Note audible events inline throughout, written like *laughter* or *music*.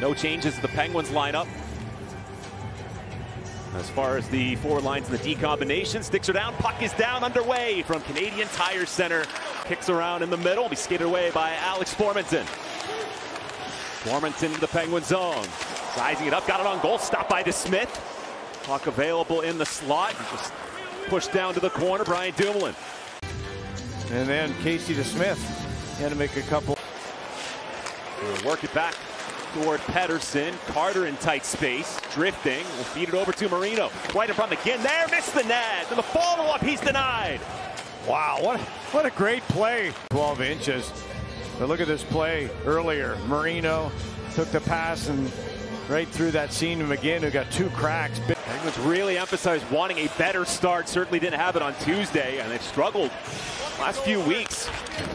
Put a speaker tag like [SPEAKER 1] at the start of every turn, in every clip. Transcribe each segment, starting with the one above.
[SPEAKER 1] No changes to the Penguins lineup. As far as the four lines in the D combination, sticks are down, puck is down, underway from Canadian Tire Center. Kicks around in the middle, be skated away by Alex Formenton. Formenton in the Penguin zone. Sizing it up, got it on goal, stopped by DeSmith. Puck available in the slot. Just pushed down to the corner, Brian Dumoulin.
[SPEAKER 2] And then Casey DeSmith had to make a couple.
[SPEAKER 1] Work it back toward Pettersson. Carter in tight space, drifting. We'll feed it over to Marino. Right in front again there, missed the net. And the follow-up, he's denied.
[SPEAKER 2] Wow, what, what a great play. 12 inches. But look at this play earlier. Marino took the pass and right through that seam to McGinn, who got two cracks.
[SPEAKER 1] Penguins really emphasized wanting a better start. Certainly didn't have it on Tuesday, and they've struggled last few weeks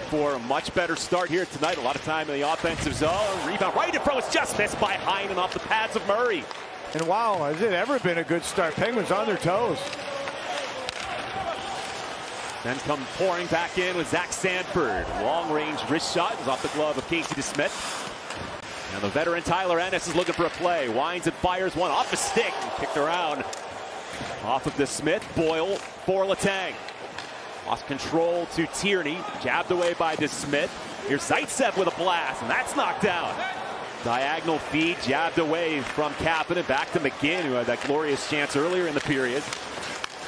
[SPEAKER 1] for a much better start here tonight. A lot of time in the offensive zone. Rebound right in front was just missed by Heinen off the pads of Murray.
[SPEAKER 2] And wow, has it ever been a good start? Penguins on their toes.
[SPEAKER 1] Then come pouring back in with Zach Sanford. Long range wrist shot is off the glove of Casey DeSmith. And the veteran Tyler Ennis is looking for a play. Winds and fires one off the stick. Kicked around off of DeSmith. Boyle for Letang. Lost control to Tierney. Jabbed away by DeSmith. Here's Zaitsev with a blast, and that's knocked out. Diagonal feed jabbed away from Kapanen back to McGinn, who had that glorious chance earlier in the period.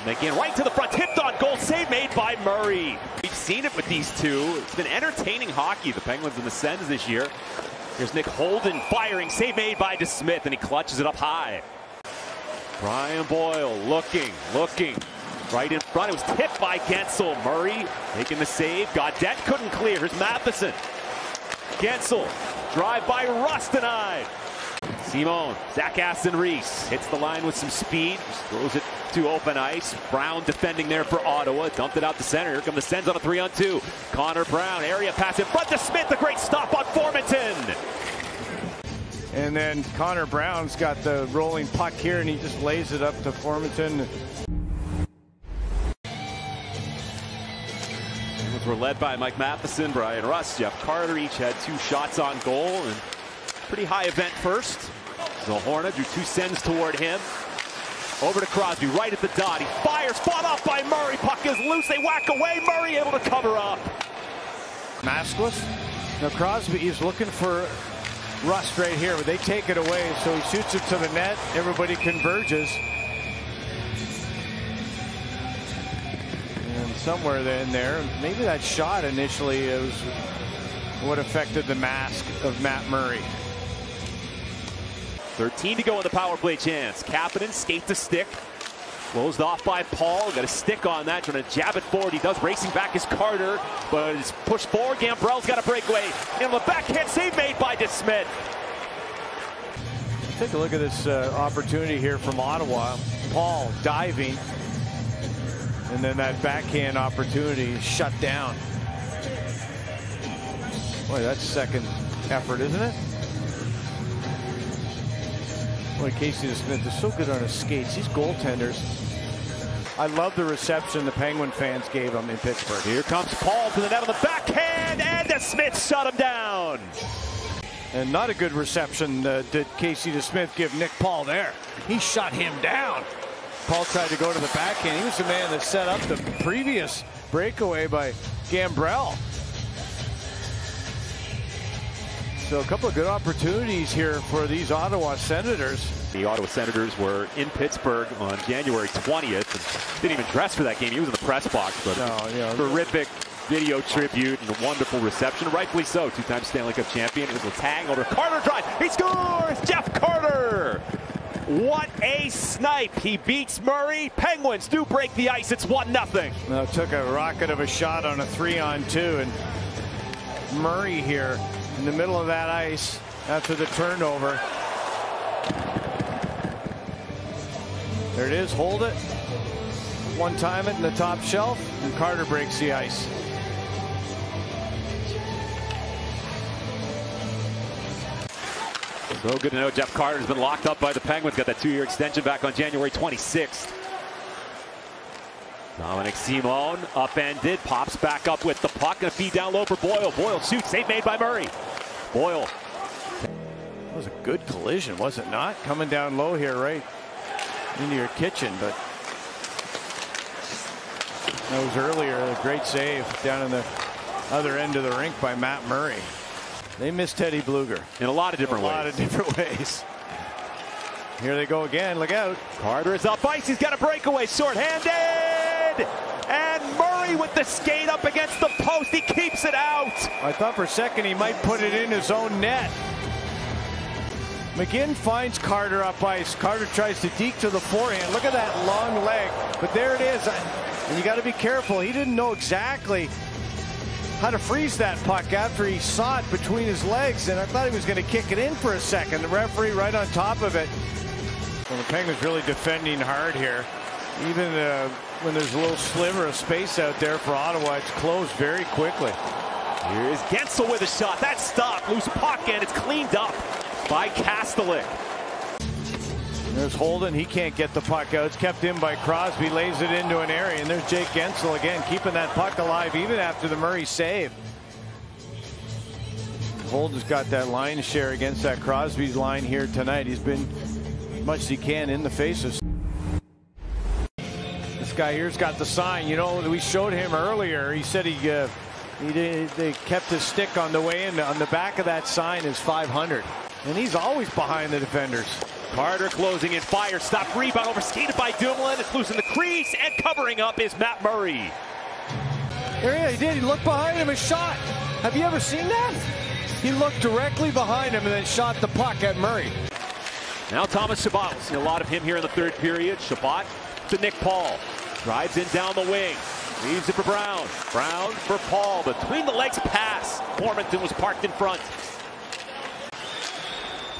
[SPEAKER 1] McGinn right to the front, tipped on goal, save made by Murray. We've seen it with these two. It's been entertaining hockey, the Penguins and the Sens this year. Here's Nick Holden firing, save made by DeSmith, and he clutches it up high. Brian Boyle looking, looking, right in front. It was tipped by Guentzel. Murray making the save. Gaudette couldn't clear. Here's Matheson. Guentzel, drive by Rust denied. Simon, Zach Aston Reese hits the line with some speed, throws it to open ice. Brown defending there for Ottawa, dumped it out the center. Here come the Sens on a three on two. Connor Brown, area pass in front to Smith, a great stop on Formenton.
[SPEAKER 2] And then Connor Brown's got the rolling puck here, and he just lays it up to Formenton.
[SPEAKER 1] Were led by Mike Matheson, Bryan Rust, Jeff Carter. Each had two shots on goal, and pretty high event first. Zohorna drew two sends toward him. Over to Crosby, right at the dot. He fires, fought off by Murray. Puck is loose. They whack away. Murray able to cover up.
[SPEAKER 2] Maskless. Now Crosby is looking for Rust right here, but they take it away, so he shoots it to the net. Everybody converges. Somewhere in there, maybe that shot initially is what affected the mask of Matt Murray.
[SPEAKER 1] 13 to go in the power play chance. Kapanen skate to stick. Closed off by Paul. Got a stick on that. Trying to jab it forward. He does. Racing back is Carter. But it's pushed forward. Gambrell's got a breakaway. And the backhand save made by DeSmith.
[SPEAKER 2] Take a look at this uh, opportunity here from Ottawa. Paul diving. And then that backhand opportunity shut down. Boy, that's second effort, isn't it? Boy, Casey Smith is so good on his skates. These goaltenders. I love the reception the Penguin fans gave him in Pittsburgh.
[SPEAKER 1] Here comes Paul to the net on the backhand, and Smith shut him down.
[SPEAKER 2] And not a good reception uh, did Casey DeSmith give Nick Paul there. He shut him down. Paul tried to go to the backhand. He was the man that set up the previous breakaway by Gambrell. So a couple of good opportunities here for these Ottawa Senators.
[SPEAKER 1] The Ottawa Senators were in Pittsburgh on January 20th. didn't even dress for that game. He was in the press box, but
[SPEAKER 2] no,
[SPEAKER 1] terrific video tribute and a wonderful reception. Rightfully so. Two-time Stanley Cup champion. It was Letang over Carter drive. He scores! Jeff Carter! What a snipe. He beats Murray. Penguins do break the ice. It's 1-0.
[SPEAKER 2] Well, took a rocket of a shot on a three-on-two, and Murray here in the middle of that ice after the turnover. There it is. Hold it. One time it in the top shelf, and Carter breaks the ice.
[SPEAKER 1] So good to know Jeff Carter's been locked up by the Penguins. Got that two-year extension back on January 26th. Dominic Simon upended, pops back up with the puck. Gonna feed down low for Boyle. Boyle shoots, save made by Murray. Boyle.
[SPEAKER 2] That was a good collision, was it not? Coming down low here, right into your kitchen, but that was earlier. A great save down in the other end of the rink by Matt Murray. They missed Teddy Blueger
[SPEAKER 1] in a lot of different ways.
[SPEAKER 2] A lot of different *laughs* ways. Here they go again. Look out.
[SPEAKER 1] Carter is up ice. He's got a breakaway. Short-handed. And Murray with the skate up against the post. He keeps it out.
[SPEAKER 2] I thought for a second he might put it in his own net. McGinn finds Carter up ice. Carter tries to deke to the forehand. Look at that long leg. But there it is. And you got to be careful. He didn't know exactly how to freeze that puck after he saw it between his legs. And I thought he was going to kick it in for a second. The referee right on top of it. Well, the Penguins really defending hard here. Even uh, when there's a little sliver of space out there for Ottawa, it's closed very quickly.
[SPEAKER 1] Here's Guentzel with a shot. That stopped. Loose puck, and it's cleaned up by Kastelic.
[SPEAKER 2] There's Holden. He can't get the puck out. It's kept in by Crosby. Lays it into an area. And there's Jake Guentzel again, keeping that puck alive even after the Murray save. Holden's got that line share against that Crosby's line here tonight. He's been as much as he can in the faces. This guy here's got the sign. You know, we showed him earlier. He said he uh, he did, they kept his stick on the way in. On the back of that sign is 500. And he's always behind the defenders.
[SPEAKER 1] Carter closing in fire. Stop rebound over skated by Dumoulin. It's loose in the crease and covering up is Matt Murray.
[SPEAKER 2] There he did. He looked behind him and shot. Have you ever seen that? He looked directly behind him and then shot the puck at Murray.
[SPEAKER 1] Now Thomas Chabot. We'll see a lot of him here in the third period. Chabot to Nick Paul. Drives in down the wing. Leaves it for Brown. Brown for Paul. Between the legs pass. Formenton was parked in front.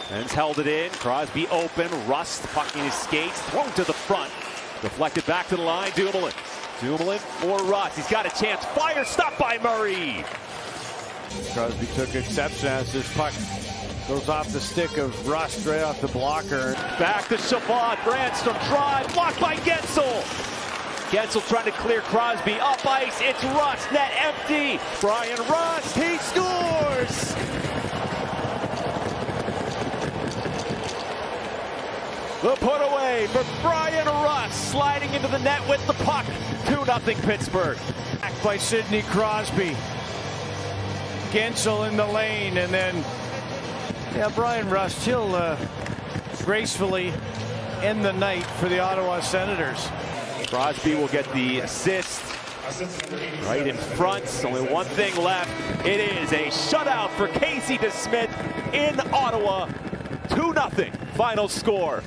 [SPEAKER 1] Ben's held it in. Crosby open. Rust pucking his skates. Thrown to the front. Deflected back to the line. Dumoulin. Dumoulin for Rust. He's got a chance. Fire stopped by Murray.
[SPEAKER 2] Crosby took exception as this puck goes off the stick of Rust right off the blocker.
[SPEAKER 1] Back to Chabot. Brännström drive. Blocked by Guentzel. Guentzel trying to clear Crosby. Up ice. It's Rust. Net empty. Bryan Rust. He scores. The put away for Bryan Rust, sliding into the net with the puck. 2-0 Pittsburgh.
[SPEAKER 2] Back by Sidney Crosby. Guentzel in the lane, and then, yeah, Bryan Rust, he'll uh, gracefully end the night for the Ottawa Senators.
[SPEAKER 1] Crosby will get the assist right in front. Only one thing left. It is a shutout for Casey DeSmith in Ottawa. 2-0 final score.